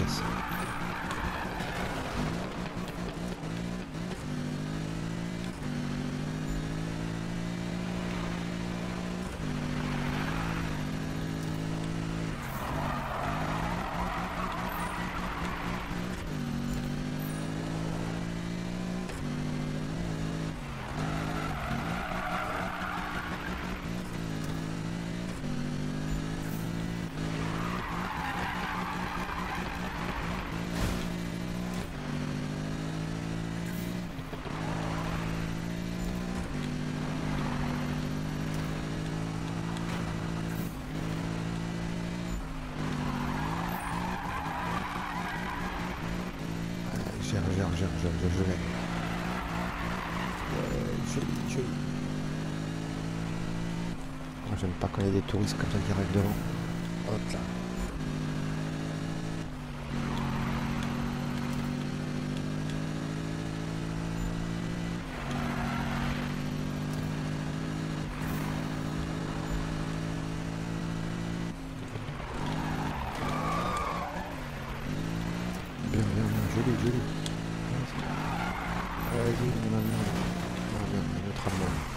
practice. Je gère, je gère, je, je, je vais. Euh, joli, joli. Moi, j'aime pas quand il y a des touristes comme ça qui arrivent devant. Hop là. Bien, bien, bien, joli, joli. Vas-y, bien, notre amour.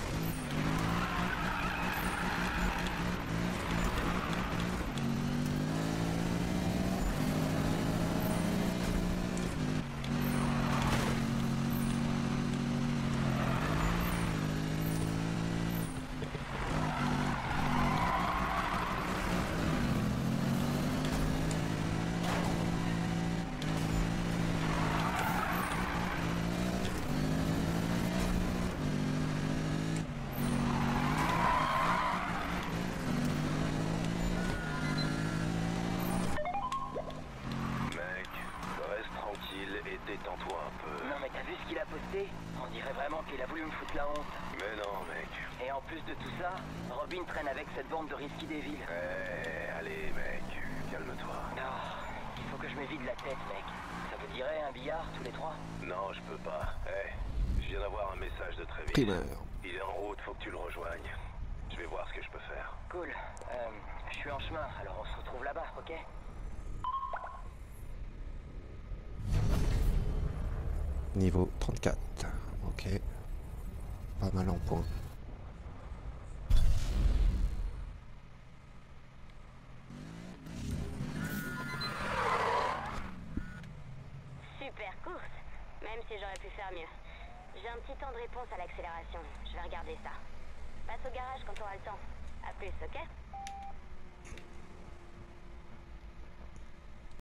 On dirait vraiment qu'il a voulu me foutre la honte. Mais non, mec. Et en plus de tout ça, Robin traîne avec cette bande de risky des villes. Eh, allez, mec, calme-toi. Non, il faut que je me vide la tête, mec. Ça vous dirait un billard tous les trois? Non, je peux pas. Eh, je viens d'avoir un message de Trévis. Il est en route, faut que tu le rejoignes. Je vais voir ce que je peux faire. Cool. Euh, je suis en chemin, alors on se retrouve là-bas, ok? Niveau 34. Ok. Pas mal en point. Super course, même si j'aurais pu faire mieux. J'ai un petit temps de réponse à l'accélération. Je vais regarder ça. Passe au garage quand t'auras le temps. À plus, ok?